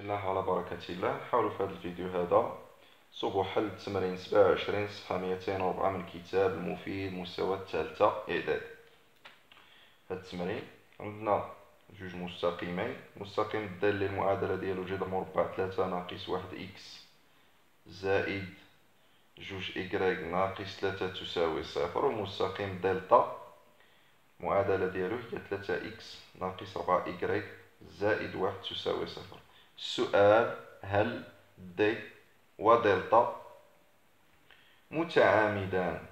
الله على بركة الله نحاول في هذا الفيديو هذا صوب حل تمرين سبعة وعشرين صفحة ميتين وربعة من الكتاب المفيد مستوى الثالثة إعداد هاد التمرين عندنا جوج مستقيمين مستقيم الدال للمعادلة ديالو جذر مربع ثلاثة ناقص واحد x زائد جوج إكغيك ناقص ثلاثة تساوي صفر ومستقيم دلتا المعادلة ديالو هي ثلاثة x ناقص ربعة إكغيك زائد واحد تساوي صفر السؤال هل D ودلتا؟ متعامدان.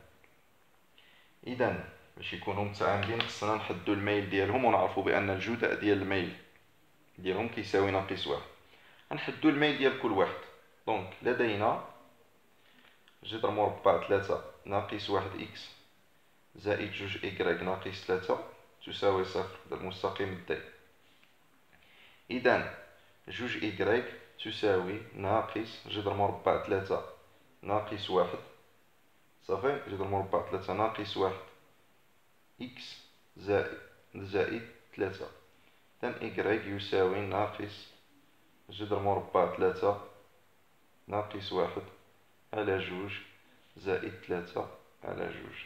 إذا باش يكونوا متعامدين خصنا نحدو الميل ديالهم ونعرفو بأن الجداء ديال الميل ديالهم كيساوي ناقص واحد. غنحدو الميل ديال كل واحد. donc لدينا جذر مربع ثلاثة ناقص واحد x زائد جوج i grec ناقص ثلاثة تساوي صفر. المستقيم دي. إذا جوج إكغيك تساوي ناقص جذر مربع ثلاثة ناقص واحد. صافي؟ جذر مربع ثلاثة ناقص واحد. إكس زائد زائد ثلاثة إذن إكغيك يساوي ناقص جذر مربع ثلاثة ناقص واحد على جوج زائد ثلاثة على جوج.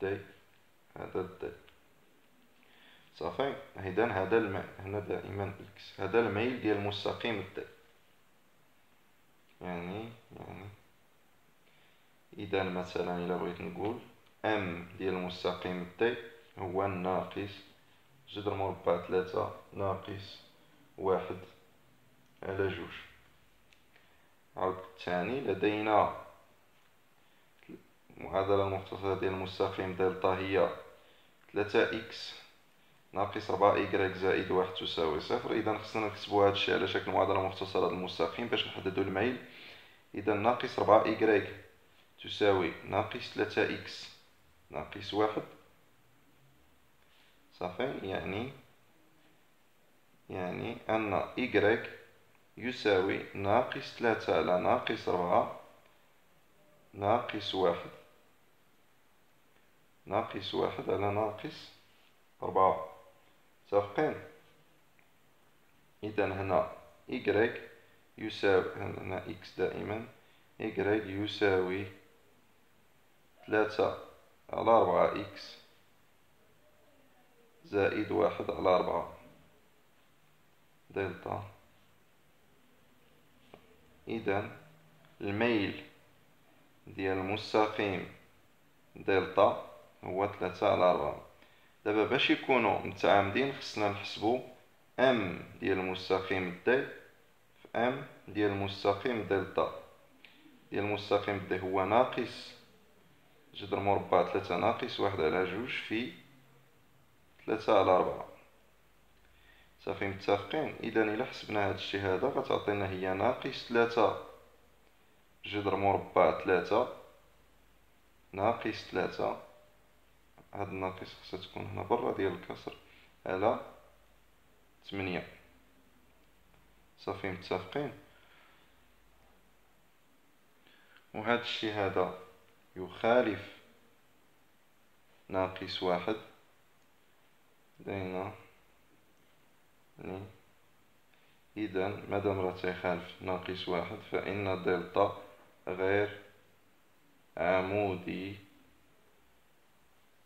D هذا ال D. صافي. إذا هذا الماء هنا دائما x. هذا الميل ديال المستقيم ال D يعني يعني. إذا مثلا إلا بغيت نقول m ديال المستقيم ال D هو الناقص جذر مربع ثلاثة ناقص واحد على جوج. عاود الثاني لدينا المعادلة المختصرة ديال المستقيم دلتا هي ثلاثة x. ناقص ربعة i grec زائد واحد تساوي صفر. إذا خصنا نكتبو هادشي على شكل معادلة مختصرة المستقيم باش نحددو الميل. إذا ناقص ربعة i grec تساوي ناقص ثلاثة x ناقص واحد. صافي يعني يعني أن إكغيك يساوي ناقص ثلاثة على ناقص ربعة ناقص واحد. ناقص واحد على ناقص أربعة متفقين إذا هنا i grec يساوي هنا x دائما i grec يساوي ثلاثة على أربعة x زائد واحد على أربعة دلتا إذا الميل ديال المستقيم دلتا هو ثلاثة على أربعة دابا باش يكونوا متعامدين خصنا نحسبو m ديال المستقيم D في m ديال المستقيم دلتا ديال المستقيم D هو ناقص جذر مربع ثلاثة ناقص واحد على جوج في ثلاثة على أربعة. صافي متفقين إذا إلا حسبنا هاد الشي هذا غتعطينا هي ناقص ثلاثة. جذر مربع ثلاثة ناقص ثلاثة. هاد الناقص خصها تكون هنا برا ديال الكسر على تمنية. صافي متفقين؟ وهاد الشي هذا يخالف ناقص واحد. لدينا إذا مادام راه تيخالف ناقص واحد فإن دلتا غير عمودي.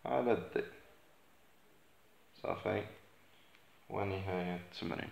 على الدي صافي. ونهاية التمرين